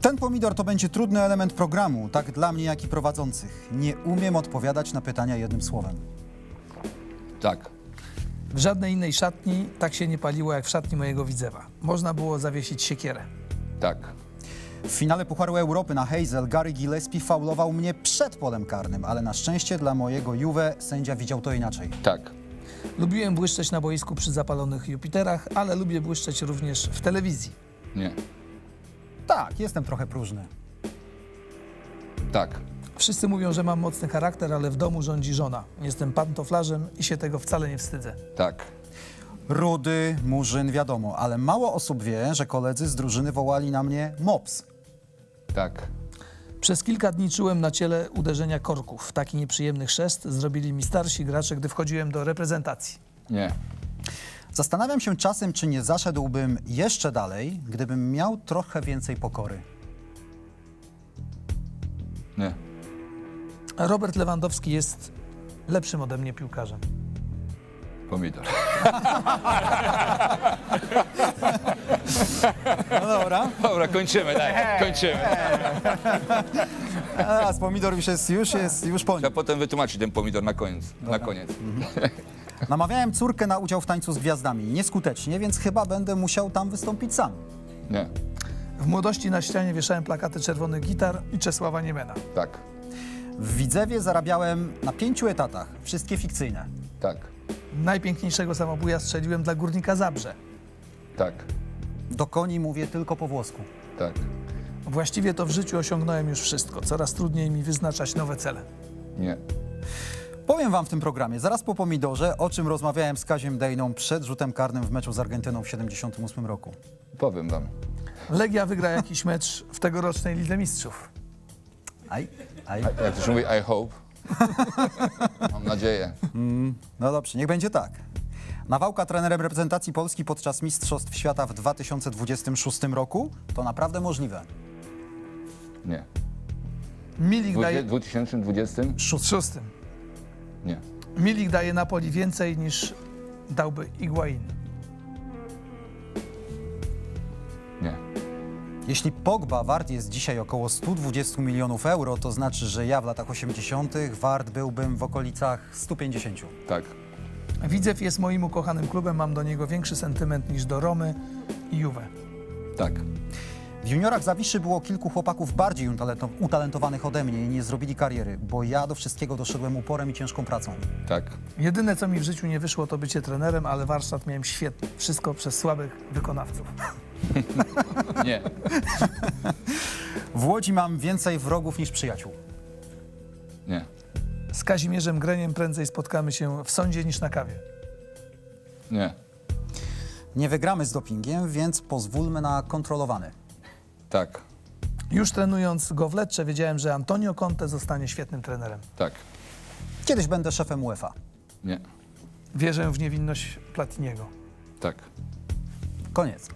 Ten pomidor to będzie trudny element programu, tak dla mnie, jak i prowadzących. Nie umiem odpowiadać na pytania jednym słowem. Tak. W żadnej innej szatni tak się nie paliło jak w szatni mojego widzewa. Można było zawiesić siekierę. Tak. W finale Pucharu Europy na Hazel Gary Gillespie faulował mnie przed polem karnym, ale na szczęście dla mojego Juve sędzia widział to inaczej. Tak. Lubiłem błyszczeć na boisku przy zapalonych Jupiterach, ale lubię błyszczeć również w telewizji. Nie. Tak, jestem trochę próżny. Tak. Wszyscy mówią, że mam mocny charakter, ale w domu rządzi żona. Jestem pantoflarzem i się tego wcale nie wstydzę. Tak. Rudy, murzyn, wiadomo, ale mało osób wie, że koledzy z drużyny wołali na mnie mops. Tak. Przez kilka dni czułem na ciele uderzenia korków. Taki nieprzyjemny chrzest zrobili mi starsi gracze, gdy wchodziłem do reprezentacji. Nie. Zastanawiam się czasem, czy nie zaszedłbym jeszcze dalej, gdybym miał trochę więcej pokory. Nie. Robert Lewandowski jest lepszym ode mnie piłkarzem. Pomidor. dobra. Dobra, kończymy, daj. Kończymy. A, z pomidor już jest, już jest, już po nim. Trzeba potem wytłumaczyć ten pomidor na koniec. Na koniec. Namawiałem córkę na udział w tańcu z gwiazdami. Nieskutecznie, więc chyba będę musiał tam wystąpić sam. Nie. W młodości na ścianie wieszałem plakaty czerwonych gitar i Czesława Niemena. Tak. W Widzewie zarabiałem na pięciu etatach, wszystkie fikcyjne. Tak. Najpiękniejszego samobuja strzeliłem dla Górnika Zabrze. Tak. Do koni mówię tylko po włosku. Tak. Właściwie to w życiu osiągnąłem już wszystko. Coraz trudniej mi wyznaczać nowe cele. Nie. Powiem wam w tym programie, zaraz po pomidorze, o czym rozmawiałem z Kaziem Dejną przed rzutem karnym w meczu z Argentyną w 78 roku. Powiem wam. Legia wygra jakiś mecz w tegorocznej Lidze Mistrzów. Aj, aj. Jak to się mówi, I hope. Mam nadzieję. No dobrze, niech będzie tak. Nawałka trenerem reprezentacji Polski podczas Mistrzostw Świata w 2026 roku to naprawdę możliwe. Nie. Milik W daje... 2020? Szóstym. Nie. Milik daje Napoli więcej niż dałby Iguain. Nie. Jeśli Pogba wart jest dzisiaj około 120 milionów euro, to znaczy, że ja w latach 80. wart byłbym w okolicach 150. Tak. Widzew jest moim ukochanym klubem, mam do niego większy sentyment niż do Romy i Juve. Tak. W juniorach Zawiszy było kilku chłopaków bardziej utalento- utalentowanych ode mnie i nie zrobili kariery, bo ja do wszystkiego doszedłem uporem i ciężką pracą. Tak. Jedyne, co mi w życiu nie wyszło, to bycie trenerem, ale warsztat miałem świetny. Wszystko przez słabych wykonawców. Nie. W Łodzi mam więcej wrogów niż przyjaciół. Z Kazimierzem Greniem prędzej spotkamy się w sądzie niż na kawie. Nie. Nie wygramy z dopingiem, więc pozwólmy na kontrolowany. Tak. Już trenując go w Lecce wiedziałem, że Antonio Conte zostanie świetnym trenerem. Tak. Kiedyś będę szefem UEFA. Nie. Wierzę w niewinność Platiniego. Tak. Koniec.